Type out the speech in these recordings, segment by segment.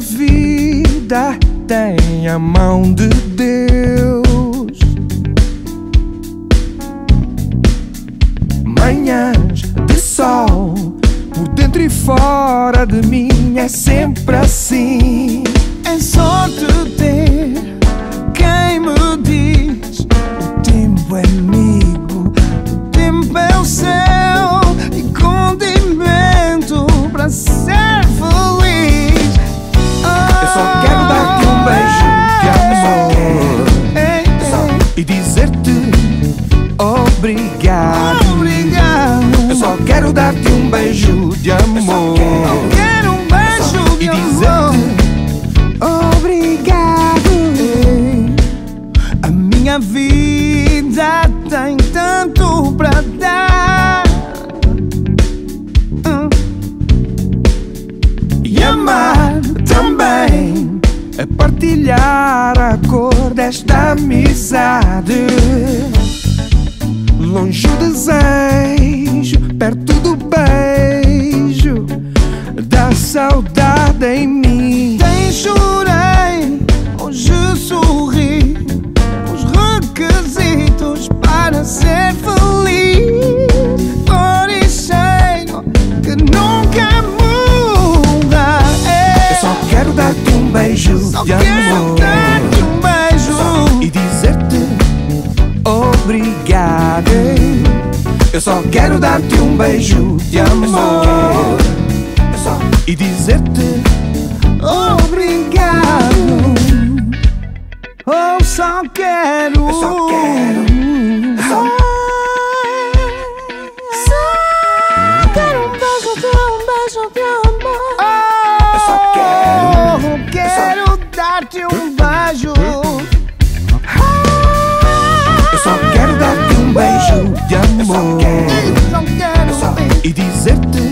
vida tem a mão de Deus. Manhãs de sol, por dentro e fora de mim, é sempre assim. E dizer-te obrigado. Obrigado. Eu só quero dar-te um beijo de desta amizade. Longe o desejo, perto do beijo da saudade em mim. Tem chorei, hoje sorri. Os requisitos para ser feliz. Oricheiro que nunca muda. Eu só quero dar-te um beijo só de amor obrigado. Eu só quero dar-te um beijo de amor e dizer-te Obrigado. Amor e dizer-te.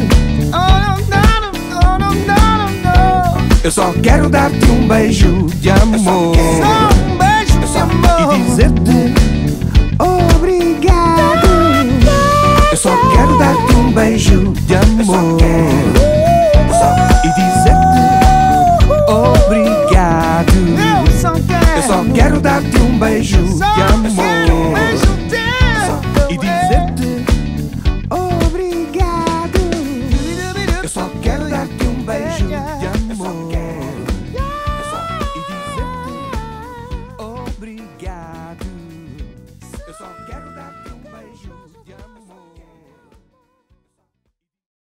Eu só quero dar-te um beijo de amor Só um beijo de e amor. dizer-te obrigado. Eu só quero dar-te um beijo de amor e obrigado. Eu só quero. Dar-te um beijo de amor amor.